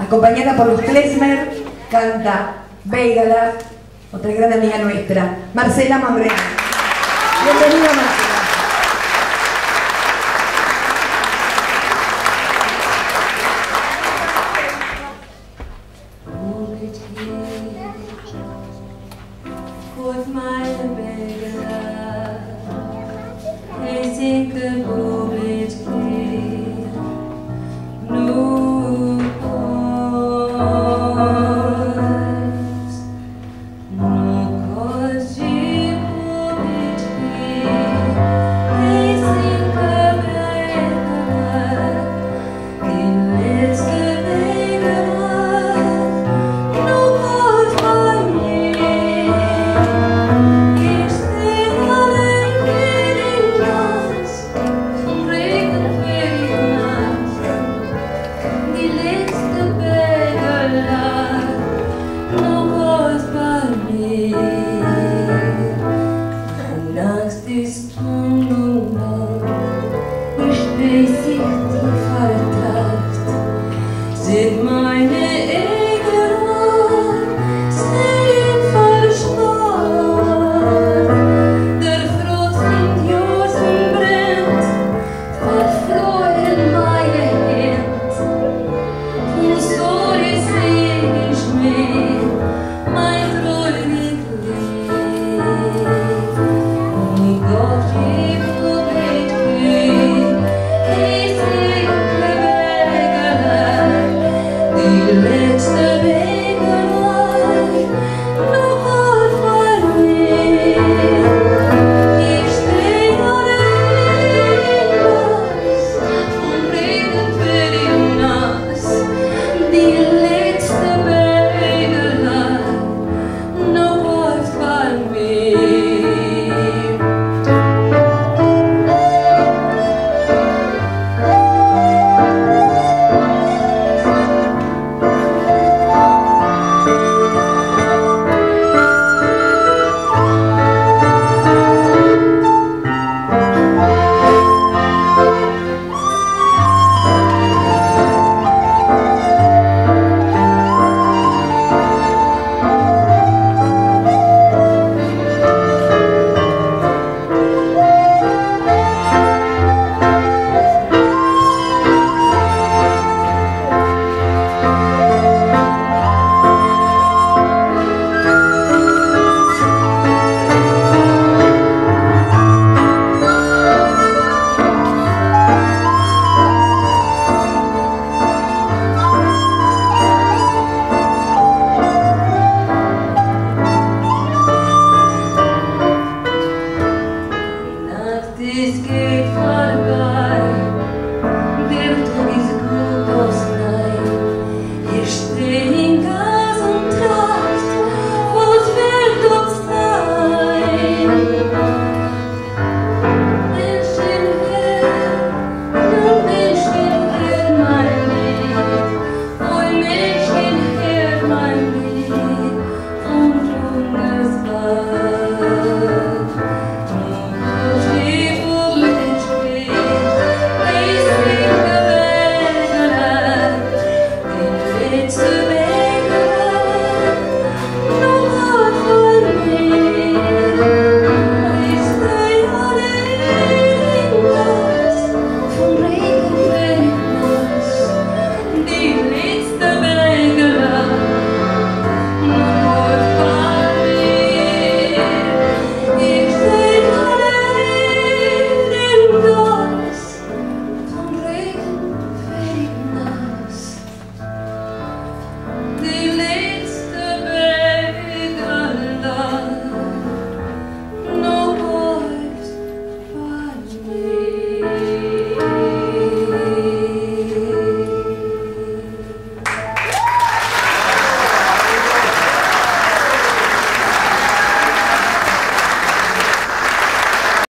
acompañada por los Klesmer, canta Veigala, otra gran amiga nuestra, Marcela Mondrean. Bienvenida Marcela. you live.